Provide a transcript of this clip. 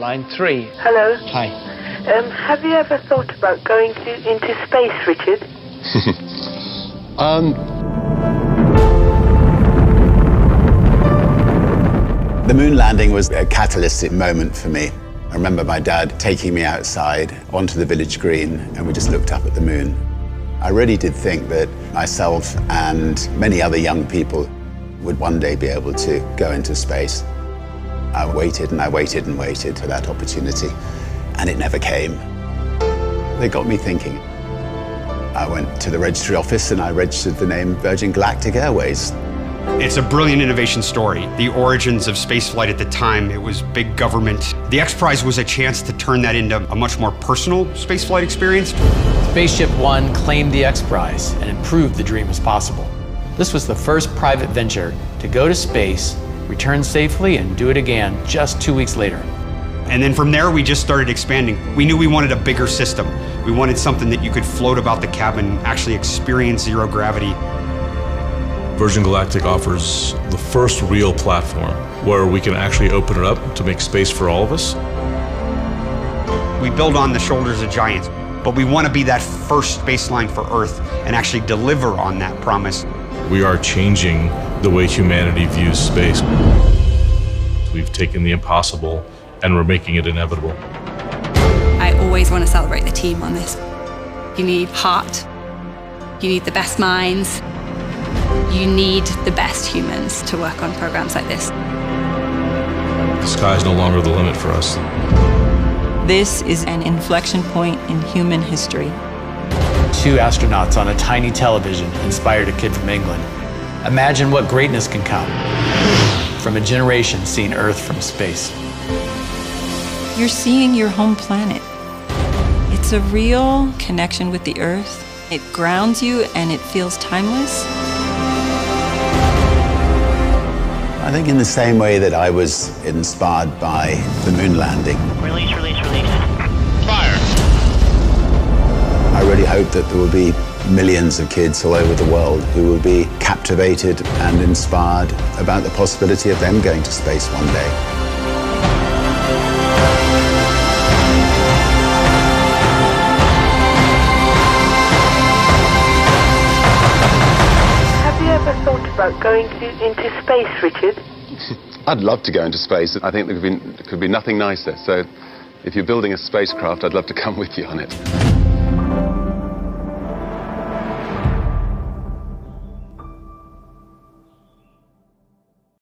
Line three. Hello. Hi. Um, have you ever thought about going to, into space, Richard? Um, The moon landing was a catalytic moment for me. I remember my dad taking me outside onto the village green, and we just looked up at the moon. I really did think that myself and many other young people would one day be able to go into space. I waited and I waited and waited for that opportunity, and it never came. They got me thinking. I went to the registry office and I registered the name Virgin Galactic Airways. It's a brilliant innovation story. The origins of spaceflight at the time, it was big government. The X Prize was a chance to turn that into a much more personal spaceflight experience. Spaceship One claimed the X Prize and it proved the dream was possible. This was the first private venture to go to space, return safely, and do it again just two weeks later. And then from there, we just started expanding. We knew we wanted a bigger system. We wanted something that you could float about the cabin, actually experience zero gravity. Virgin Galactic offers the first real platform where we can actually open it up to make space for all of us. We build on the shoulders of giants, but we want to be that first baseline for Earth and actually deliver on that promise. We are changing the way humanity views space. We've taken the impossible and we're making it inevitable. I always want to celebrate the team on this. You need heart, you need the best minds, you need the best humans to work on programs like this. The sky is no longer the limit for us. This is an inflection point in human history. Two astronauts on a tiny television inspired a kid from England. Imagine what greatness can come from a generation seeing Earth from space. You're seeing your home planet. It's a real connection with the Earth. It grounds you and it feels timeless. I think in the same way that I was inspired by the moon landing, Release, release, release. Fire! I hope that there will be millions of kids all over the world who will be captivated and inspired about the possibility of them going to space one day. Have you ever thought about going to, into space, Richard? I'd love to go into space. I think there could be, there could be nothing nicer. So if you're building a spacecraft, I'd love to come with you on it.